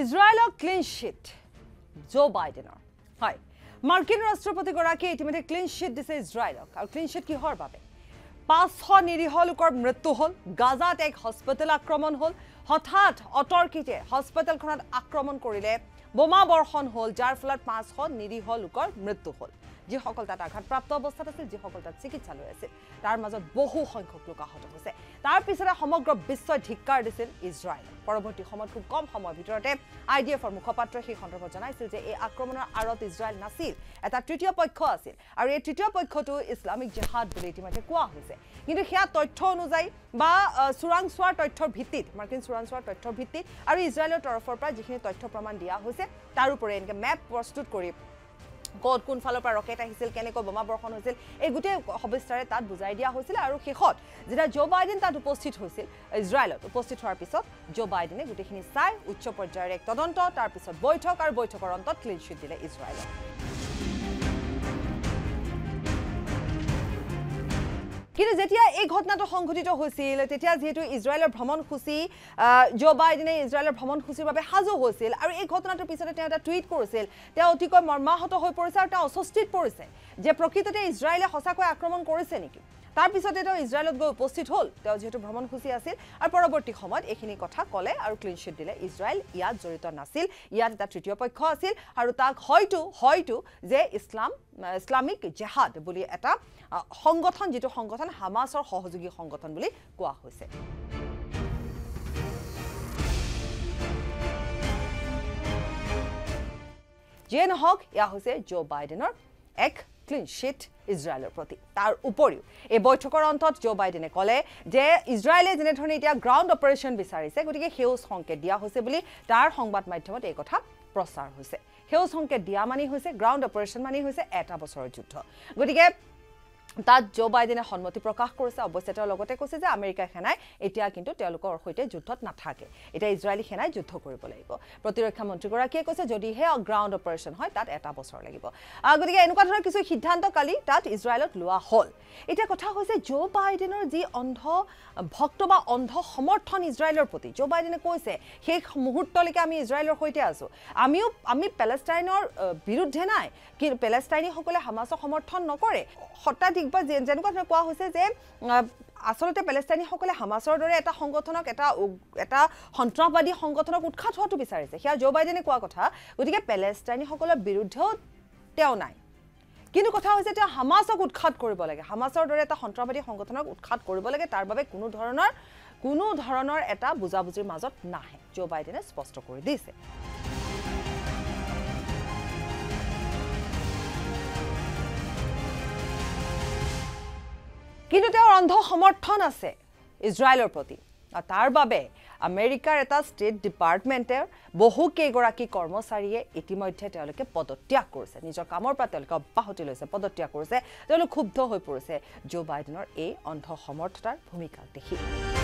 ইজৰাইলক clean sheet জ' বাইডেনৰ হয় মাৰ্কিন ৰাষ্ট্ৰপতিগৰাকীয়ে ইতিমধ্যে ক্লিন শ্বিট দিছে ইজৰাইলক আৰু ক্লিন শ্বিট কিহৰ বাবে? পাঁচশ নিৰীহ লোকৰ মৃত্যু হ'ল গাজাত এক হস্পিটেল আক্ৰমণ হ'ল হঠাৎ অতৰ্কিতে হস্পিটেলখনত আক্ৰমণ কৰিলে বোমা বৰ্ষণ হ'ল যাৰ ফলত পাঁচশ নিৰীহ লোকৰ মৃত্যু হ'ল। যিসকল তাত আঘাতপ্ৰাপ্ত অৱস্থাত আছিল যিসকল তাত চিকিৎসালয় আছিল তাৰ মাজত বহু সংখ্যক লোক আহত হৈছে। তাৰ পিছতে সমগ্ৰ বিশ্বই ধিক্কাৰ দিছিল ইজৰাইল পৰৱৰ্তী সময়ত খুব কম সময়ৰ ভিতৰতে আই ডি এফৰ মুখপাত্ৰই সেই সন্দৰ্ভত জনাইছিল যে এই আক্ৰমণৰ আঁৰত ইজৰাইল নাছিল এটা তৃতীয় পক্ষ আছিল আৰু এই তৃতীয় পক্ষটো ইছলামিক জেহাদ বুলি ইতিমধ্যে কোৱা হৈছে। কিন্তু সেয়া তথ্য অনুযায়ী বা চোৰাংচোৱাৰ তথ্যৰ ভিত্তিত মাৰ্কিন চোৰাংচোৱাৰ তথ্যৰ ভিত্তিত আৰু ইজৰাইলৰ তৰফৰ পৰা যিখিনি তথ্য প্ৰমাণ দিয়া হৈছে তাৰোপৰি এনেকৈ মেপ প্ৰস্তুত কৰি ক'ত কোন ফালৰ পৰা ৰকেট আহিছিল কেনেকৈ বোমা বৰ্ষণ হৈছিল এই গোটেই সবিস্তাৰে তাত বুজাই দিয়া হৈছিল আৰু শেষত যেতিয়া জ' বাইডেন তাত উপস্থিত হৈছিল ইজৰাইলত উপস্থিত হোৱাৰ পিছত জ' বাইডেনে গোটেইখিনি চাই উচ্চ পৰ্যায়ৰ এক তদন্ত তাৰপিছত বৈঠক আৰু বৈঠকৰ অন্তত ক্লিন শ্বিট দিলে ইজৰাইলক কিন্তু যেতিয়া এই ঘটনাটো সংঘটিত হৈছিল তেতিয়া যিহেতু ইজৰাইলৰ ভ্ৰমণসূচী জ' বাইডেনে ইজৰাইলৰ ভ্ৰমণসূচীৰ বাবে সাজু হৈছিল আৰু এই ঘটনাটোৰ পিছতে তেওঁ এটা টুইট কৰিছিল। তেওঁ অতিকৈ মৰ্মাহত হৈ পৰিছে আৰু তেওঁ অস্বস্তিত পৰিছে যে প্ৰকৃততে ইজৰাইলে সঁচাকৈ আক্ৰমণ কৰিছে নেকি? তাৰপিছতে তেওঁ ইজৰাইলত গৈ উপস্থিত হ'ল। তেওঁ যিহেতু ভ্ৰমণসূচী আছিল। আৰু পৰৱৰ্তী সময়ত এইখিনি কথা ক'লে আৰু ক্লিন শ্বিট দিলে। ইজৰাইল ইয়াত জড়িত নাছিল। ইয়াত এটা তৃতীয় পক্ষ আছিল। আৰু তাক হয়তো হয়তো যে ইছলাম ইছলামিক জেহাদ বুলি এটা সংগঠন যিটো সংগঠন হামাছৰ সহযোগী সংগঠন বুলি কোৱা হৈছে। যিয়ে নহওক এয়া হৈছে জ' বাইডেনৰ এক ক্লিন শ্বিট ইজৰাইলৰ প্ৰতি। তাৰ উপৰিও এই বৈঠকৰ অন্তত জ' বাইডেনে ক'লে যে ইজৰাইলে যেনেধৰণে এতিয়া গ্ৰাউণ্ড অপাৰেশ্যন বিচাৰিছে গতিকে সেউজ সংকেত দিয়া হৈছে বুলি তাৰ সংবাদ মাধ্যমত এই কথা প্ৰচাৰ হৈছে। সেউজ সংকেত দিয়া মানি হৈছে গ্ৰাউণ্ড অপাৰেশ্যন মানি হৈছে এটা বছৰৰ যুদ্ধ। গতিকে তাত জ' বাইডেনে সন্মতি প্ৰকাশ কৰিছে। অৱশ্যে তেওঁ লগতে কৈছে যে আমেৰিকা সেনাই এতিয়া কিন্তু তেওঁলোকৰ সৈতে যুদ্ধত নাথাকে। এতিয়া ইজৰাইলী সেনাই যুদ্ধ কৰিব লাগিব। প্ৰতিৰক্ষা মন্ত্ৰীগৰাকীয়ে কৈছে যদিহে গ্ৰাউণ্ড অপাৰেশ্যন হয় তাত এটা বছৰ লাগিব। গতিকে এনেকুৱা ধৰণৰ কিছু সিদ্ধান্ত কালি তাত ইজৰাইলত লোৱা হ'ল। এতিয়া কথা হৈছে জ' বাইডেনৰ যি অন্ধ ভক্ত বা অন্ধ সমৰ্থন ইজৰাইলৰ প্ৰতি জ' বাইডেনে কৈছে সেই মুহূৰ্তলৈকে আমি ইজৰাইলৰ সৈতে আছোঁ। আমিও আমি পেলেষ্টাইনৰ বিৰুদ্ধে নাই। কিন্তু পেলেষ্টাইনীসকলে হামাছক সমৰ্থন নকৰে। শতাধিক যেনেকুৱা ধৰণে কোৱা হৈছে যে আচলতে পেলেষ্টাইনীসকলে হামাছৰ দৰে এটা সংগঠনক এটা এটা সন্ত্ৰাসবাদী সংগঠনক উৎখাত হোৱাটো বিচাৰিছে। সেয়া জ' বাইডেনে কোৱা কথা। গতিকে পেলেষ্টাইনীসকলৰ বিৰুদ্ধেও তেওঁ নাই। কিন্তু কথা হৈছে তেওঁ হামাছক উৎখাত কৰিব লাগে। হামাছৰ দৰে এটা সন্ত্ৰাসবাদী সংগঠনক উৎখাত কৰিব লাগে। তাৰ বাবে কোনো ধৰণৰ কোনো ধৰণৰ এটা বুজাবুজিৰ মাজত নাহে। জ' বাইডেনে স্পষ্ট কৰি দিছে। কিন্তু তেওঁৰ অন্ধ সমৰ্থন আছে ইজৰাইলৰ প্ৰতি। তাৰ বাবে আমেৰিকাৰ এটা ষ্টেট ডিপাৰ্টমেণ্টে বহুকেইগৰাকী কৰ্মচাৰীয়ে ইতিমধ্যে তেওঁলোকে পদত্যাগ কৰিছে। নিজৰ কামৰ পৰা তেওঁলোকে অব্যাহতি লৈছে পদত্যাগ কৰিছে। তেওঁলোক ক্ষুব্ধ হৈ পৰিছে। জ' বাইডেনৰ এই অন্ধ সমৰ্থতাৰ ভূমিকাক দেখি।